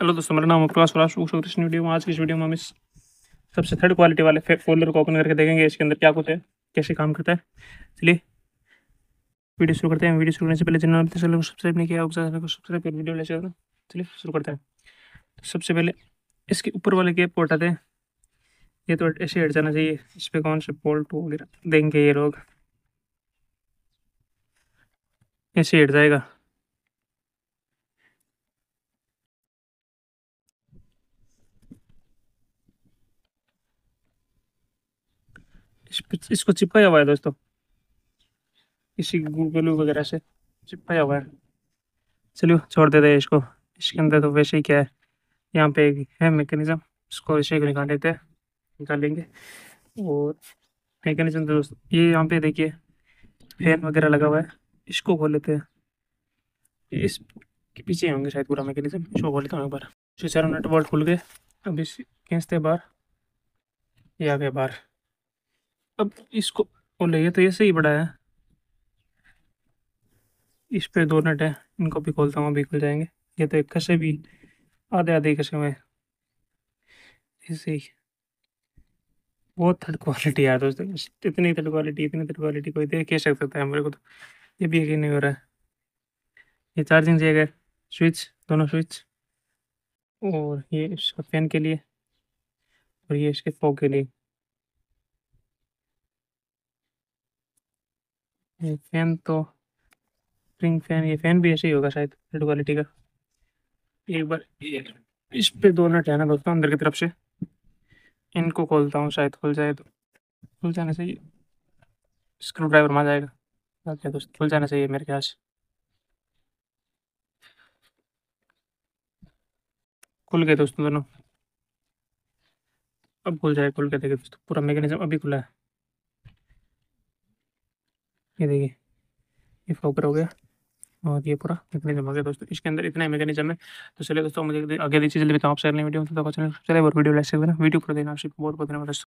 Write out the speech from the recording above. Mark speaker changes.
Speaker 1: Hello दोस्तों, मेरा नाम प्रकाश पराश कृष्ण वीडियो में आज की इस वीडियो में हम इस सबसे थर्ड क्वालिटी वाले फोल्डर को ओपन करके देखेंगे। इसके अंदर क्या कुछ है, कैसे काम करता है। चलिए, वीडियो शुरू करते हैं। वीडियो शुरू करने से पहले जिन्होंने को सब्सक्राइब नहीं किया को सब्सक्राइब कर वीडियो ले चलिए, शुरू करते हैं। तो सबसे पहले इसके ऊपर वाले के पोर्ट आते हैं। ये तो ऐसे हट जाना चाहिए। इस पर कौन से पोल्ट वगैरह देंगे ये लोग? ऐसे हट जाएगा। इस, इसको चिपकाया हुआ है दोस्तों। इसी गूगल वगैरह से चिपकाया हुआ है। चलिए छोड़ देते हैं इसको। इसके अंदर तो वैसे ही क्या है यहाँ पे एक है मैकेनिज्म इसको वैसे ही निकाल लेते हैं निकाल लेंगे और मैकेनिज्म तो दोस्तों ये यहाँ पे देखिए फ़ैन वगैरह लगा हुआ है। इसको खोल लेते हैं। इस के पीछे होंगे शायद पूरा मैकेनिज्म इसको खोल लेता हूँ एक बार। चारों नट खुल गए। अब इस खींचते बाहर। ये आ गया बाहर। अब इसको बोले ये तो ये सही बड़ा है। इस पे दो नट है, इनको भी खोलता हूँ, अभी खुल जाएँगे। ये तो एक कसे भी, आधे आधे कसे हुए ही। बहुत थर्ड क्वालिटी है दोस्तों, इतनी थर्ड क्वालिटी इतनी थर्ड क्वालिटी कोई देख कैसे सकता है मेरे को तो। ये भी यकीन नहीं हो रहा है। ये चार्जिंग जगह स्विच दोनों स्विच और ये इसका फ़ैन के लिए। और ये इसके फोक के लिए। ये फ़ैन तो स्प्रिंग फ़ैन ये फ़ैन भी ऐसे ही होगा शायद रेड क्वालिटी का। एक बार, इस पे दो नट है ना दोस्तों, अंदर की तरफ़ से। इनको खोलता हूँ, शायद खुल जाए तो। खुल जाना चाहिए। स्क्रू ड्राइवर मार जाएगा। क्या दोस्त, खुल जाना चाहिए मेरे ख्याल खुल गए दोस्तों दोनों। अब खुल जाए, खुल के देखिए दोस्तों, पूरा मैकेनिज्म अभी खुला है। ये देखिए ये फोकर हो गया। और ये पूरा मैकेनिज्म हो गया दोस्तों। इसके अंदर इतना ही मैकेनिज्म है। तो चलिए दोस्तों, मुझे आगे दी चीज़ लेता हूँ आप सर वीडियो तो चलिए और वीडियो लाइक वीडियो पर देना आपसे बहुत बहुत धन्यवाद दोस्तों।